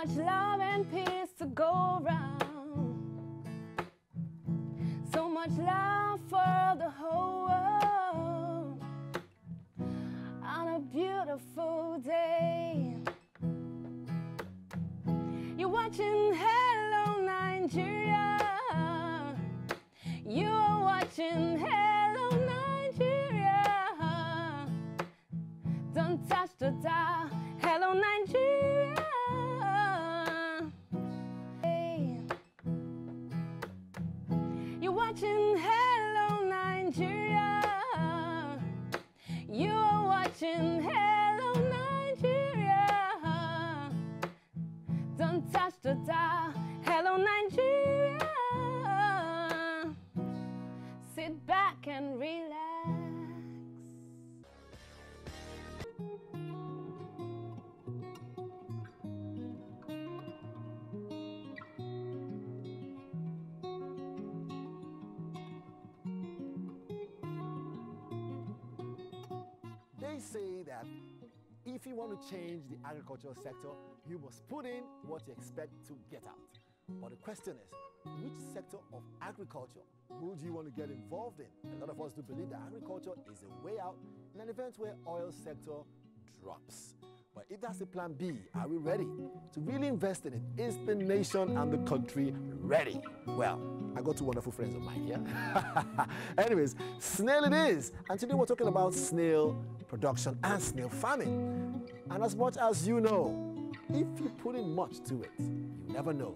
much love and peace to go around. So much love for the whole world on a beautiful day. You're watching Don't touch the dial. Hello Nigeria. Sit back and relax. They say that if you want to oh. change the agricultural sector, you must put in what you expect to get out. But the question is, which sector of agriculture would you want to get involved in? A lot of us do believe that agriculture is a way out in an event where oil sector drops. But if that's the plan B, are we ready to really invest in it? Is the nation and the country ready? Well, I got two wonderful friends of mine here. Anyways, snail it is. And today we're talking about snail production and snail farming. And as much as you know, if you put in much to it, you never know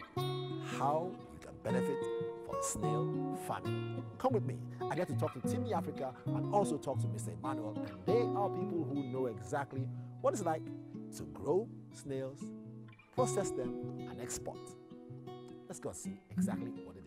how you can benefit from snail farming. Come with me. I get to talk to Timmy Africa and also talk to Mr. Emmanuel. And they are people who know exactly what it's like to grow snails, process them, and export. Let's go and see exactly what it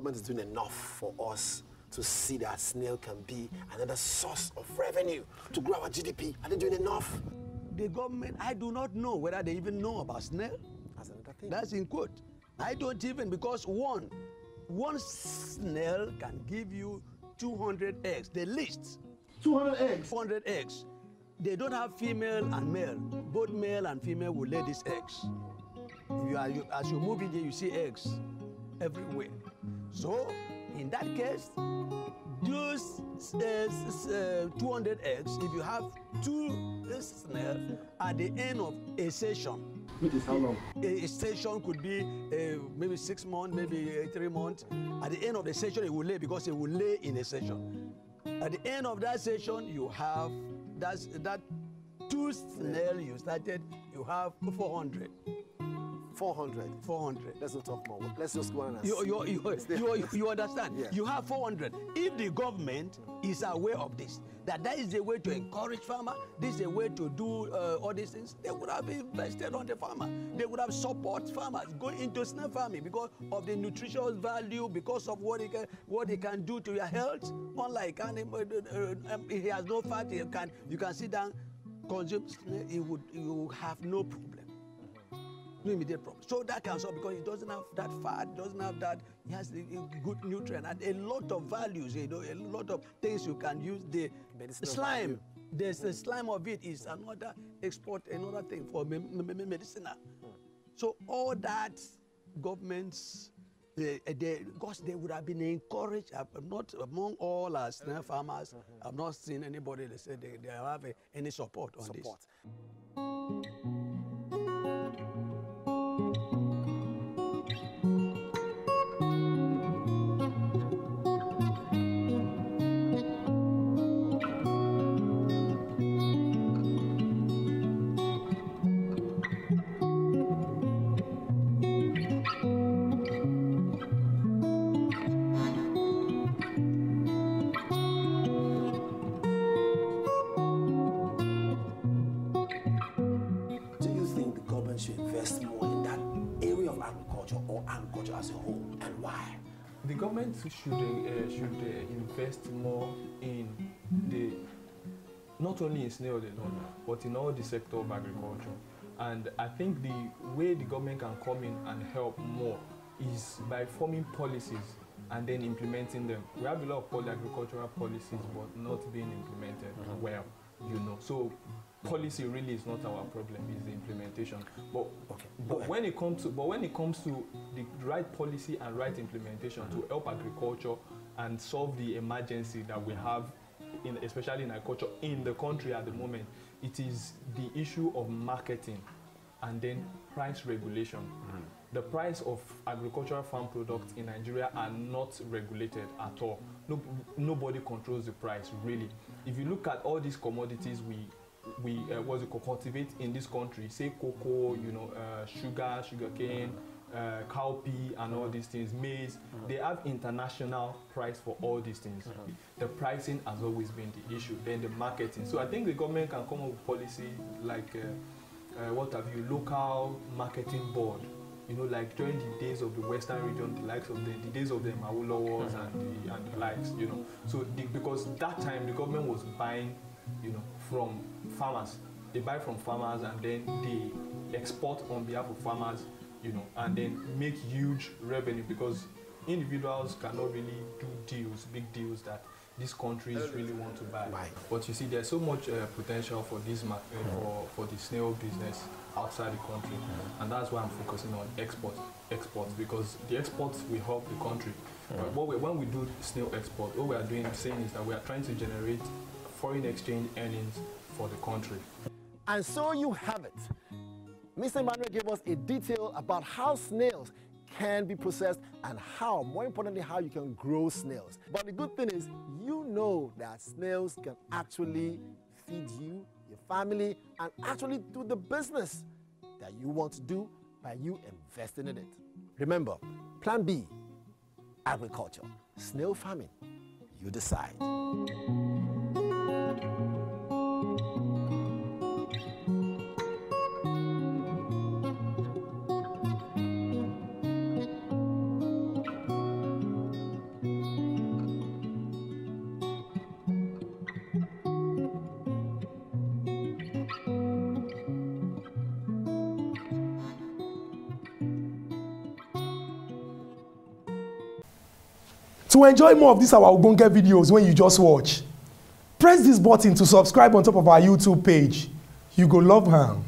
government is doing enough for us to see that snail can be another source of revenue to grow our GDP. Are they doing enough? The government, I do not know whether they even know about snail. That's another thing. That's in quote. I don't even because one, one snail can give you 200 eggs, the least. 200 eggs. 400 eggs. They don't have female and male. Both male and female will lay these eggs. You are, you, as you move in here, you see eggs everywhere. So, in that case, those uh, uh, 200 eggs, if you have two snails at the end of a session, Which is how long? a, a session could be uh, maybe six months, maybe uh, three months. At the end of the session, it will lay because it will lay in a session. At the end of that session, you have that's, that two snail you started, you have 400. 400. 400. Let's not talk more. Let's just go on and You, you, you, you, you understand? Yeah. You have 400. If the government is aware of this, that that is a way to encourage farmer, this is a way to do uh, all these things, they would have invested on the farmer. They would have support farmers going into snail farming because of the nutritious value, because of what it can, what it can do to your health. Unlike animal, uh, uh, um, it has no fat, you can, you can sit down, consume it would, you have no problem no immediate problem. So that can solve because it doesn't have that fat, doesn't have that, it has the good nutrient and a lot of values, you know, a lot of things you can use. The slime, value. there's the slime of it is another export, another thing for me- me- me- medicinal. So all that governments, they, they, because they would have been encouraged, uh, not among all our snail farmers, I've not seen anybody that said they, they have any support on this. As a whole, and why? The government should uh, should uh, invest more in the not only in snail alone, but in all the sector of agriculture. And I think the way the government can come in and help more is by forming policies and then implementing them. We have a lot of agricultural policies, but not being implemented well, you know. So policy really is not our problem; it's the implementation. But Okay, but when it comes to but when it comes to the right policy and right implementation to help agriculture and solve the emergency that we have in especially in agriculture in the country at the moment it is the issue of marketing and then price regulation the price of agricultural farm products in nigeria are not regulated at all. No, nobody controls the price really. If you look at all these commodities we we uh, what's it cultivate in this country say cocoa you know uh, sugar sugarcane uh, cowpea and all these things maize they have international price for all these things. The pricing has always been the issue then the marketing. So i think the government can come up with policy like uh, uh, what have you local marketing board you know like during the days of the western region the likes of the, the days of the Awolowos and the and the likes you know. So the, because that time the government was buying you know from farmers. They buy from farmers and then they export on behalf of farmers you know and then make huge revenue because individuals cannot really do deals big deals that these countries really want to buy Right. but you see there's so much uh, potential for this mar- uh, for for the snail business outside the country and that's why i'm focusing on export exports because the exports will help the country but what we, when we do snail export what we are doing saying is that we are trying to generate foreign exchange earnings for the country And so you have it. Mr. Emmanuel gave us a detail about how snails can be processed and how, more importantly, how you can grow snails. But the good thing is, you know that snails can actually feed you, your family, and actually do the business that you want to do by you investing in it. Remember, Plan B, agriculture, snail farming, you decide. To enjoy more of these our Ogbonge videos when you just watch, press this button to subscribe on top of our YouTube page. You go love am.